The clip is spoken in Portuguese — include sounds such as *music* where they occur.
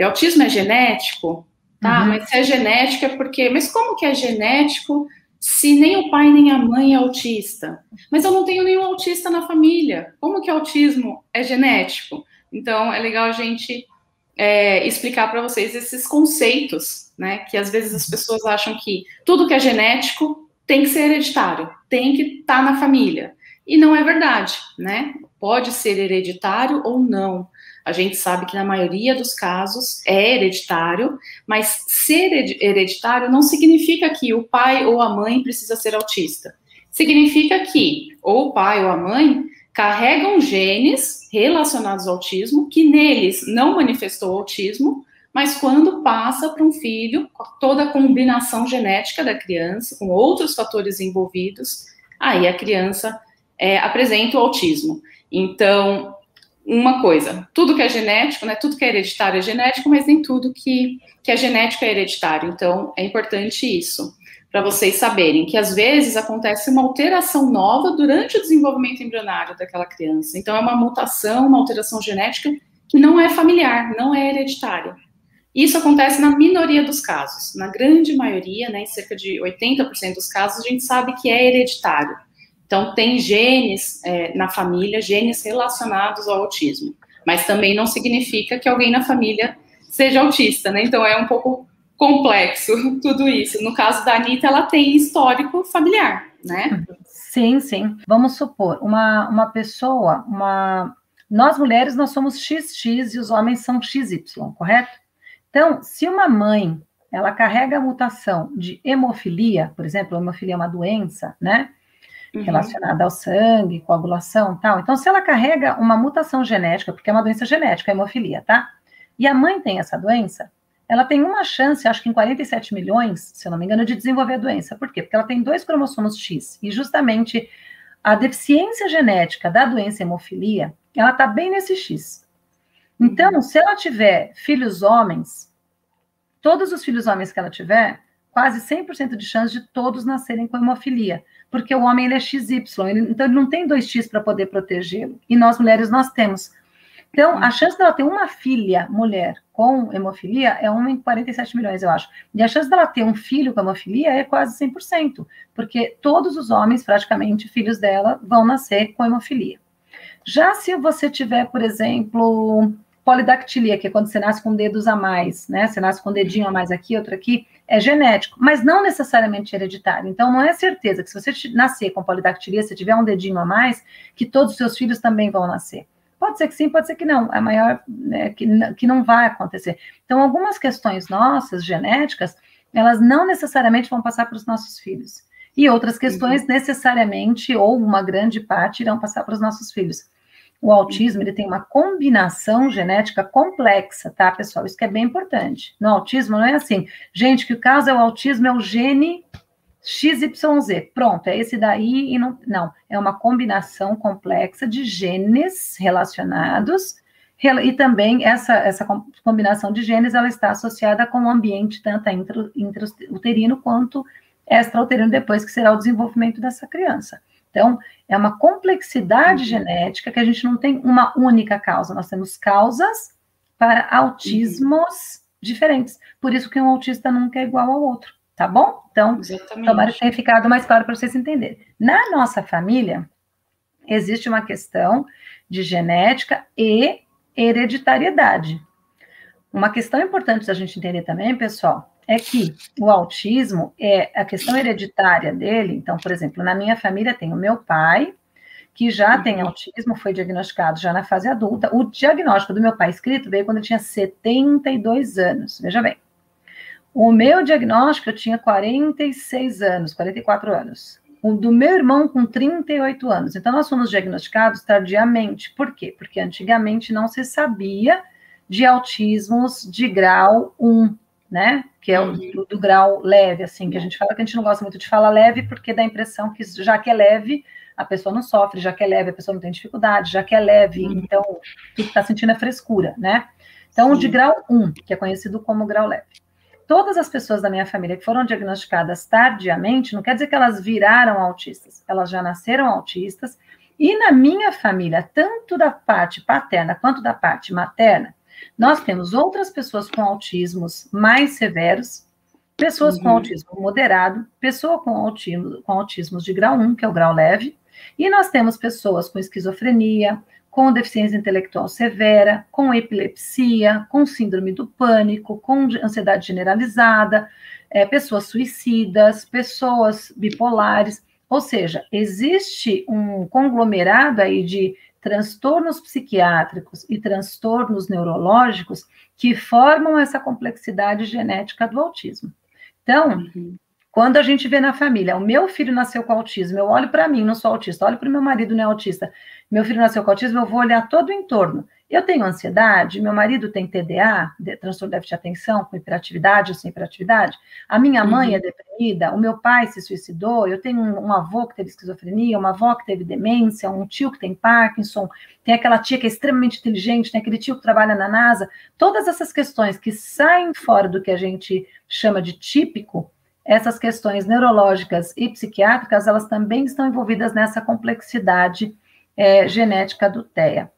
autismo é genético? Tá, uhum. mas se é genético é porque. Mas como que é genético se nem o pai nem a mãe é autista? Mas eu não tenho nenhum autista na família. Como que autismo é genético? Então é legal a gente é, explicar para vocês esses conceitos, né? Que às vezes as pessoas acham que tudo que é genético tem que ser hereditário, tem que estar tá na família. E não é verdade, né? Pode ser hereditário ou não. A gente sabe que na maioria dos casos é hereditário, mas ser hereditário não significa que o pai ou a mãe precisa ser autista. Significa que ou o pai ou a mãe carregam genes relacionados ao autismo que neles não manifestou autismo, mas quando passa para um filho, toda a combinação genética da criança, com outros fatores envolvidos, aí a criança é, apresenta o autismo. Então, uma coisa, tudo que é genético, né, tudo que é hereditário é genético, mas nem tudo que, que é genético é hereditário. Então, é importante isso, para vocês saberem que às vezes acontece uma alteração nova durante o desenvolvimento embrionário daquela criança. Então, é uma mutação, uma alteração genética que não é familiar, não é hereditária. Isso acontece na minoria dos casos. Na grande maioria, né, em cerca de 80% dos casos, a gente sabe que é hereditário. Então, tem genes é, na família, genes relacionados ao autismo, mas também não significa que alguém na família seja autista, né? Então, é um pouco complexo *laughs* tudo isso. No caso da Anitta, ela tem histórico familiar, né? Sim, sim. Vamos supor, uma, uma pessoa, uma. Nós mulheres, nós somos XX e os homens são XY, correto? Então, se uma mãe ela carrega a mutação de hemofilia, por exemplo, hemofilia é uma doença, né? Uhum. relacionada ao sangue, coagulação tal. Então, se ela carrega uma mutação genética, porque é uma doença genética, a hemofilia, tá? E a mãe tem essa doença, ela tem uma chance, acho que em 47 milhões, se eu não me engano, de desenvolver a doença. Por quê? Porque ela tem dois cromossomos X. E justamente a deficiência genética da doença hemofilia, ela está bem nesse X. Então, uhum. se ela tiver filhos homens, todos os filhos homens que ela tiver, quase 100% de chance de todos nascerem com hemofilia, porque o homem ele é XY, ele, então ele não tem dois X para poder protegê-lo, e nós mulheres nós temos. Então, a chance dela ter uma filha mulher com hemofilia é 1 em 47 milhões, eu acho. E a chance dela ter um filho com hemofilia é quase 100%, porque todos os homens, praticamente, filhos dela, vão nascer com hemofilia. Já se você tiver, por exemplo, polidactilia, que é quando você nasce com dedos a mais, né? Você nasce com um dedinho a mais aqui, outro aqui, é genético, mas não necessariamente hereditário. Então, não é certeza que se você nascer com polidactilia, se tiver um dedinho a mais, que todos os seus filhos também vão nascer. Pode ser que sim, pode ser que não. A maior né, que, que não vai acontecer. Então, algumas questões nossas, genéticas, elas não necessariamente vão passar para os nossos filhos. E outras questões, uhum. necessariamente, ou uma grande parte, irão passar para os nossos filhos. O autismo, ele tem uma combinação genética complexa, tá, pessoal? Isso que é bem importante. No autismo não é assim, gente, que o caso é o autismo, é o gene XYZ. Pronto, é esse daí e não. Não, é uma combinação complexa de genes relacionados e também essa, essa combinação de genes ela está associada com o ambiente tanto intrauterino quanto extrauterino depois que será o desenvolvimento dessa criança. Então, é uma complexidade uhum. genética que a gente não tem uma única causa, nós temos causas para autismos uhum. diferentes. Por isso que um autista nunca é igual ao outro, tá bom? Então, Exatamente. tomara que tenha ficado mais claro para vocês entenderem. Na nossa família, existe uma questão de genética e hereditariedade. Uma questão importante da gente entender também, pessoal, é que o autismo é a questão hereditária dele. Então, por exemplo, na minha família tem o meu pai, que já uhum. tem autismo, foi diagnosticado já na fase adulta. O diagnóstico do meu pai escrito veio quando eu tinha 72 anos. Veja bem. O meu diagnóstico eu tinha 46 anos, 44 anos. O do meu irmão com 38 anos. Então, nós fomos diagnosticados tardiamente. Por quê? Porque antigamente não se sabia de autismos de grau 1 né? Que é o do, do, grau leve, assim, que a gente fala que a gente não gosta muito de falar leve, porque dá a impressão que já que é leve, a pessoa não sofre, já que é leve, a pessoa não tem dificuldade, já que é leve, uhum. então o que está sentindo é frescura, né? Então, o de grau 1, que é conhecido como grau leve. Todas as pessoas da minha família que foram diagnosticadas tardiamente, não quer dizer que elas viraram autistas, elas já nasceram autistas, e na minha família, tanto da parte paterna quanto da parte materna, nós temos outras pessoas com autismos mais severos, pessoas uhum. com autismo moderado, pessoa com autismo, com autismos de grau 1, que é o grau leve, e nós temos pessoas com esquizofrenia, com deficiência intelectual severa, com epilepsia, com síndrome do pânico, com ansiedade generalizada, é, pessoas suicidas, pessoas bipolares. Ou seja, existe um conglomerado aí de transtornos psiquiátricos e transtornos neurológicos que formam essa complexidade genética do autismo. Então, uhum. Quando a gente vê na família, o meu filho nasceu com autismo, eu olho para mim, não sou autista, olho para o meu marido, não é autista, meu filho nasceu com autismo, eu vou olhar todo o entorno. Eu tenho ansiedade, meu marido tem TDA, de, transtorno de déficit de atenção, com hiperatividade ou sem hiperatividade, a minha mãe uhum. é deprimida, o meu pai se suicidou, eu tenho um, um, avô que teve esquizofrenia, uma avó que teve demência, um tio que tem Parkinson, tem aquela tia que é extremamente inteligente, tem aquele tio que trabalha na NASA, todas essas questões que saem fora do que a gente chama de típico, essas questões neurológicas e psiquiátricas, elas também estão envolvidas nessa complexidade é, genética do TEA.